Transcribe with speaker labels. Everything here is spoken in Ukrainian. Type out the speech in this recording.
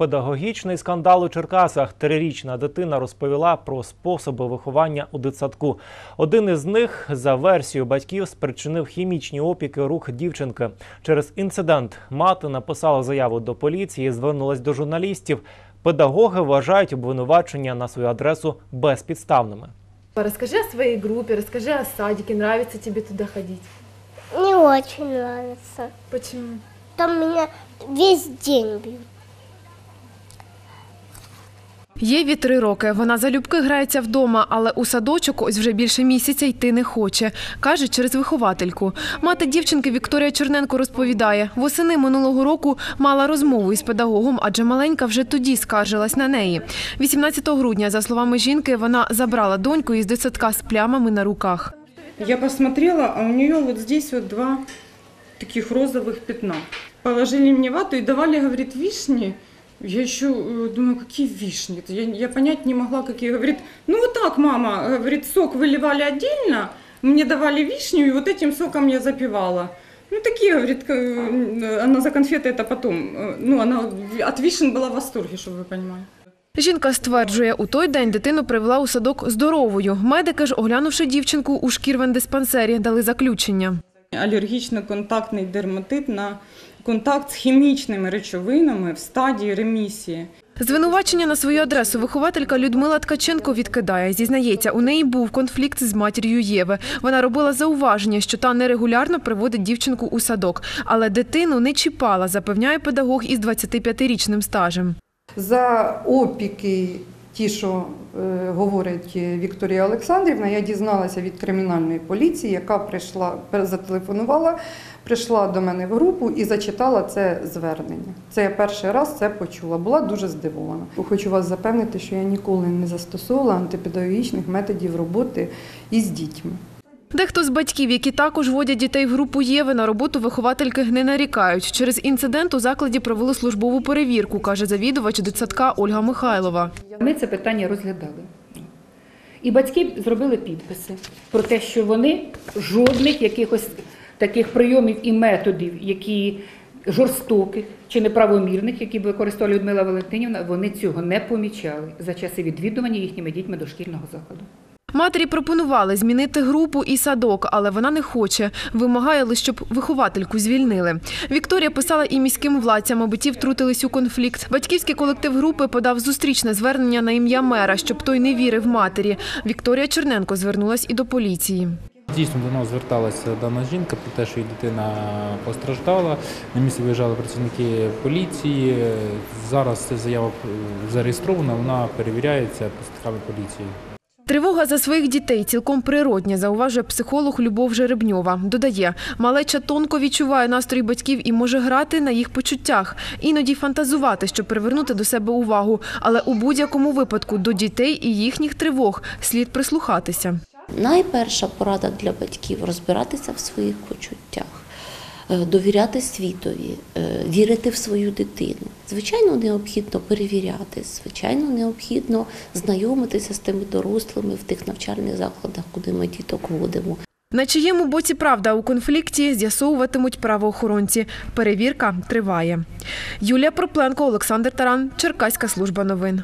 Speaker 1: Педагогічний скандал у Черкасах. Трирічна дитина розповіла про способи виховання у дитсадку. Один із них, за версією батьків, спричинив хімічні опіки рук дівчинки. Через інцидент мати написала заяву до поліції, звернулась до журналістів. Педагоги вважають обвинувачення на свою адресу безпідставними.
Speaker 2: Расскажи о своей группе, расскажи о садике, нравится тебе туда ходить?
Speaker 3: Не очень нравится.
Speaker 2: Почему?
Speaker 3: Там меня весь день бьют.
Speaker 4: Єві три роки. Вона залюбки грається вдома, але у садочок ось вже більше місяця йти не хоче. Каже, через виховательку. Мати дівчинки Вікторія Черненко розповідає, восени минулого року мала розмову із педагогом, адже маленька вже тоді скаржилась на неї. 18 грудня, за словами жінки, вона забрала доньку із дитсадка з плямами на руках.
Speaker 5: Я посмотрела, а у нее вот здесь вот два таких розовых пятна. Положили мне вату и давали, говорит, вишни. Я еще э, думаю, какие вишни? Это Я, я понять не могла, какие. Говорит, ну вот так, мама, говорит, сок выливали отдельно, мне давали вишню, и вот этим соком я запивала. Ну, такие, говорит, к- э, она за конфеты это потом. э, Ну, она от вишен была в восторге, чтобы вы понимали.
Speaker 4: Жінка стверджує, у той день дитину привела у садок здоровою. Медики ж, оглянувши дівчинку у шкірвендиспансері, дали заключення.
Speaker 5: Алергічно-контактний дерматит на контакт з хімічними речовинами в стадії ремісії.
Speaker 4: Звинувачення на свою адресу вихователька Людмила Ткаченко відкидає. Зізнається, у неї був конфлікт з матір'ю Єви. Вона робила зауваження, що та нерегулярно приводить дівчинку у садок, але дитину не чіпала, запевняє педагог із 25-річним стажем.
Speaker 6: За опіки, ті, що е, говорить Вікторія Олександрівна, я дізналася від кримінальної поліції, яка прийшла, зателефонувала, прийшла до мене в групу і зачитала це звернення. Це я перший раз це почула. Була дуже здивована. Хочу вас запевнити, що я ніколи не застосовувала антипедагогічних методів роботи із дітьми.
Speaker 4: Дехто з батьків, які також водять дітей в групу Єви, на роботу виховательки не нарікають. Через інцидент у закладі провели службову перевірку, каже завідувач дитсадка Ольга Михайлова.
Speaker 7: Ми це питання розглядали. І батьки зробили підписи про те, що вони жодних якихось таких прийомів і методів, які жорстоких чи неправомірних, які б використовувала Людмила Валентинівна, вони цього не помічали за часи відвідування їхніми дітьми дошкільного закладу.
Speaker 4: Матері пропонували змінити групу і садок, але вона не хоче. Вимагає лише, щоб виховательку звільнили. Вікторія писала і міським владцям, аби ті втрутились у конфлікт. Батьківський колектив групи подав зустрічне звернення на ім'я мера, щоб той не вірив матері. Вікторія Черненко звернулась і до поліції.
Speaker 8: Дійсно до нас зверталася дана жінка про те, що її дитина постраждала. На місце виїжджали працівники поліції. Зараз ця заява зареєстрована, вона перевіряється представниками поліції.
Speaker 4: Тривога за своїх дітей цілком природня, зауважує психолог Любов Жеребньова. Додає, малеча тонко відчуває настрій батьків і може грати на їх почуттях, іноді фантазувати, щоб привернути до себе увагу. Але у будь-якому випадку до дітей і їхніх тривог слід прислухатися.
Speaker 9: Найперша порада для батьків розбиратися в своїх почуттях, довіряти світові, е, вірити в свою дитину. Звичайно, необхідно перевіряти, звичайно, необхідно знайомитися з тими дорослими в тих навчальних закладах, куди ми діток водимо.
Speaker 4: На чиєму боці правда у конфлікті з'ясовуватимуть правоохоронці. Перевірка триває. Юлія Пропленко, Олександр Таран, Черкаська служба новин.